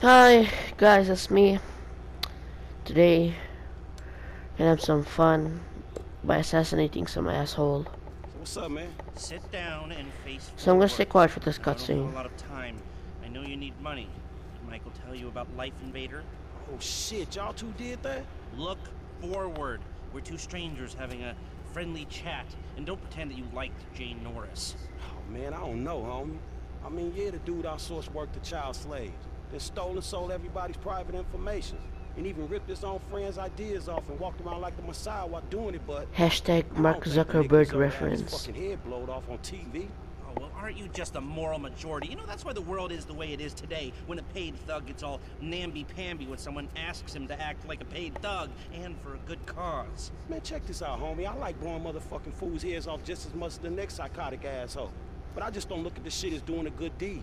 Hi guys, it's me. Today, gonna have some fun by assassinating some asshole. So what's up, man? Sit down and face. So I'm gonna stay quiet for this I don't have cutscene. a lot of time. I know you need money. Did Michael tell you about Life Invader? Oh shit, y'all two did that? Look forward. We're two strangers having a friendly chat, and don't pretend that you liked Jay Norris. Oh man, I don't know, homie. I mean, yeah, the dude I outsourced work to child slaves, then stole and sold everybody's private information, and even ripped his own friends' ideas off and walked around like the Messiah while doing it. But Hashtag Mark don't think the nigga Zuckerberg deserved to have his reference. fucking head blowed off on TV. Oh, well, aren't you just a moral majority? You know, that's why the world is the way it is today, when a paid thug gets all namby-pamby when someone asks him to act like a paid thug, and for a good cause. Man, check this out, homie. I like blowing motherfucking fools' heads off just as much as the next psychotic asshole. But I just don't look at this shit as doing a good deed.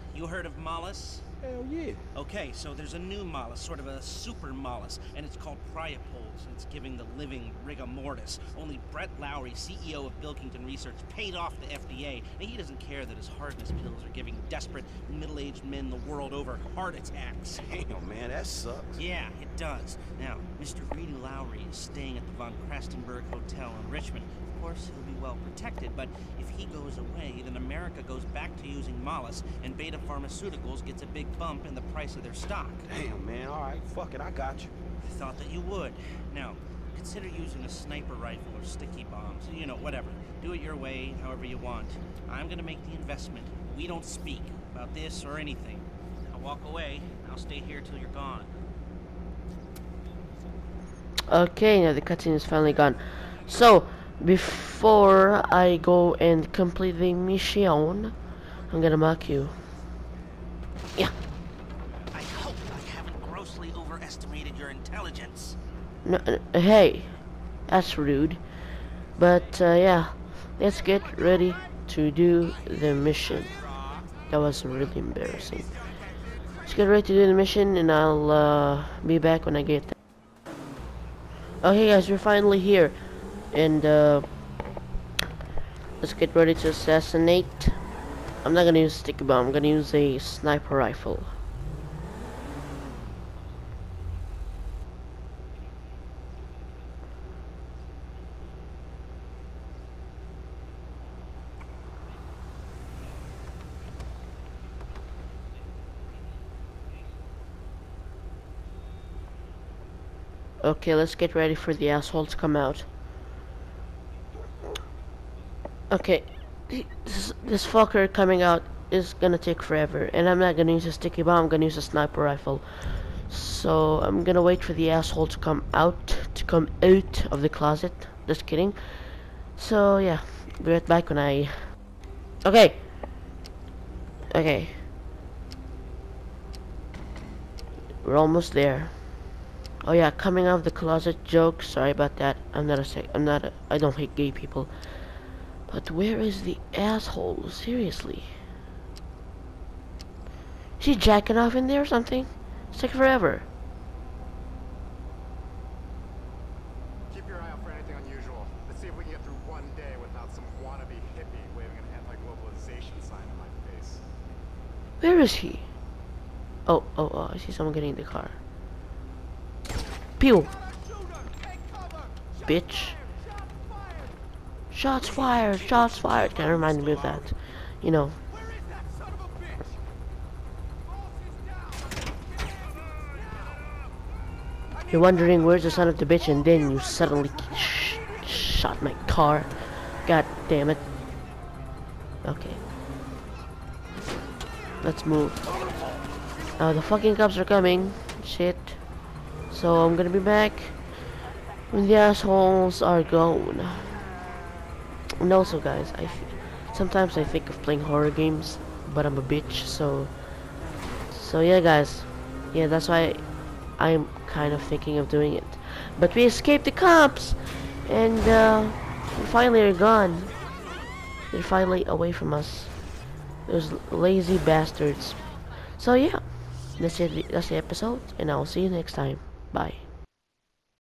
you heard of Mollis? Hell yeah. Okay, so there's a new Mollis, sort of a super Mollis, and it's called Priapoles, and it's giving the living rigor mortis. Only Brett Lowry, CEO of Bilkington Research, paid off the FDA, and he doesn't care that his hardness pills are giving desperate, middle-aged men the world over heart attacks. Damn, man, that sucks. Yeah, it does. Now, Mr. Greedy Lowry is staying at the Von Crastenburg Hotel in Richman. Of course, he'll be well protected, but if he goes away, then America goes back to using Mollis, and Betta Pharmaceuticals gets a big bump in the price of their stock. Damn, man, all right, fuck it, I got you. I thought that you would. Now, consider using a sniper rifle or sticky bombs. You know, whatever. Do it your way, however you want. I'm gonna make the investment. We don't speak about this or anything. I'll walk away. I'll stay here till you're gone. Okay, now the cutscene is finally gone. So, before I go and complete the mission, I'm gonna mock you. Yeah. I hope I haven't grossly overestimated your intelligence. No, uh, hey, that's rude. But uh, yeah, let's get ready to do the mission. That was really embarrassing. Let's get ready to do the mission, and I'll uh, be back when I get there. Okay, guys, we're finally here, and uh, let's get ready to assassinate. I'm not gonna use a sticky bomb. I'm gonna use a sniper rifle. Okay, let's get ready for the asshole to come out. Okay, this, this fucker coming out is gonna take forever, and I'm not gonna use a sticky bomb, I'm gonna use a sniper rifle. So, I'm gonna wait for the asshole to come out, to come out of the closet. Just kidding. So, yeah, be right back when I... Okay! Okay. We're almost there. Oh yeah, coming out of the closet joke. Sorry about that. I'm not a. I'm not. A, I don't hate gay people. But where is the asshole? Seriously. Is he jacking off in there or something? It's taking forever. Keep your eye out for anything unusual. Let's see if we can get through one day without some wannabe hippie waving an anti-globalization sign in my face. Where is he? Oh, oh, oh! I see someone getting in the car. Pew! Bitch. Shots fired! Shots fired! Kinda reminded me of that. You know. You're wondering where's the son of the bitch and then you suddenly sh shot my car. God damn it. Okay. Let's move. Uh, the fucking cops are coming. Shit. So I'm gonna be back when the assholes are gone. And also, guys, I sometimes I think of playing horror games, but I'm a bitch. So, so yeah, guys, yeah, that's why I'm kind of thinking of doing it. But we escaped the cops, and uh, we finally are gone. They're finally away from us. Those lazy bastards. So yeah, that's it. That's the episode, and I'll see you next time. Bye.